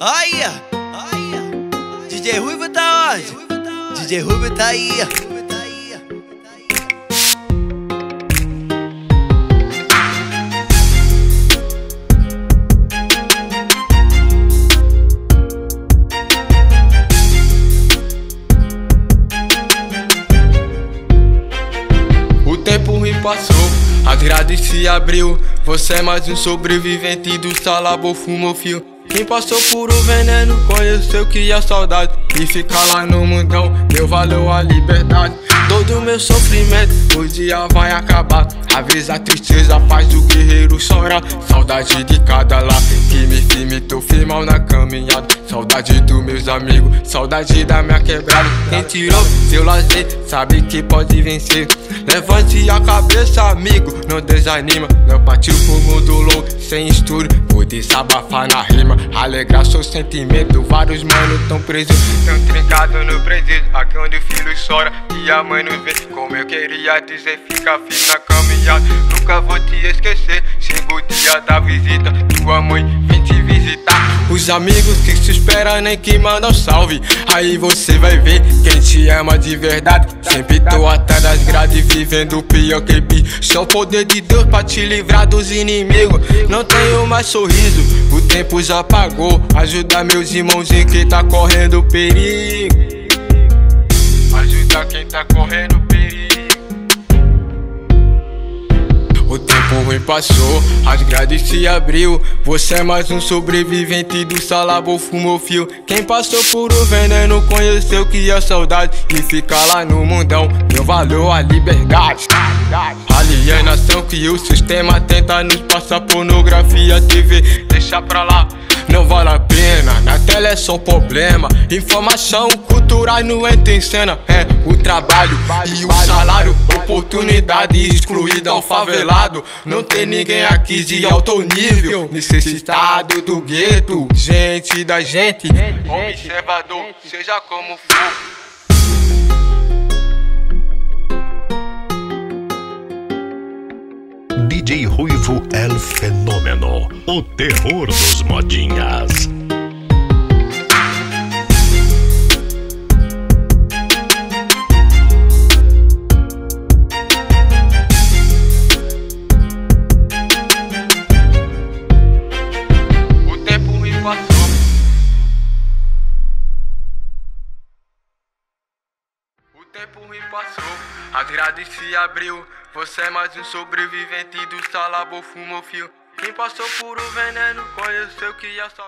Aí, aí, DJ Ruivo tá onde? DJ Ruivo tá aí. O tempo ruim passou, a grade se abriu. Você é mais um sobrevivente do salabo fumou fio. Quem passou por o veneno conheceu que é saudade. E ficar lá no mundão deu valor à liberdade Todo meu sofrimento o dia vai acabar. Avisa a tristeza faz o guerreiro chorar. Saudade de cada lá que me firme, tô firmal na caminhada Saudade dos meus amigos, saudade da minha quebrada. Quem tirou seu lazer sabe que pode vencer. Levante a cabeça amigo, não desanima. Não partiu pro mundo louco, sem estudo Vou desabafar na rima. Alegrar seu sentimento, vários manos tão presos. Tão trincados no presídio Aqui onde o filho chora. E a mãe não vê Como eu queria dizer, fica firme na caminhada Nunca vou te esquecer. Chega o dia da visita Tua mãe vem te visitar. Os amigos que se esperam nem que mandam salve. Aí você vai ver quem te ama de verdade. Sempre tô atrás das grades Vivendo o pior que vi Só o poder de Deus pra te livrar dos inimigos. Não tenho mais sorriso O tempo já apagou. Ajuda meus irmãozinhos que tá correndo perigo quem tá correndo perigo. O tempo ruim passou, as grades se abriu. Você é mais um sobrevivente do salabo fumou fio. Quem passou por o veneno conheceu que é saudade E fica lá no mundão, deu valor à liberdade. Alienação que o sistema tenta nos passar Pornografia, TV, deixa pra lá não vale a pena, na tela é só problema. Informação cultural não entra em cena. É o trabalho e o salário. Oportunidade excluída ao favelado. Não tem ninguém aqui de alto nível. Necessitado do gueto. Gente da gente. Observador, seja como for. DJ Ruivo El Fenômeno, o terror dos modinhas. Tempo ruim passou, a grade se abriu Você é mais um sobrevivente do salabo fumou fio. Quem passou por o veneno conheceu que é saudade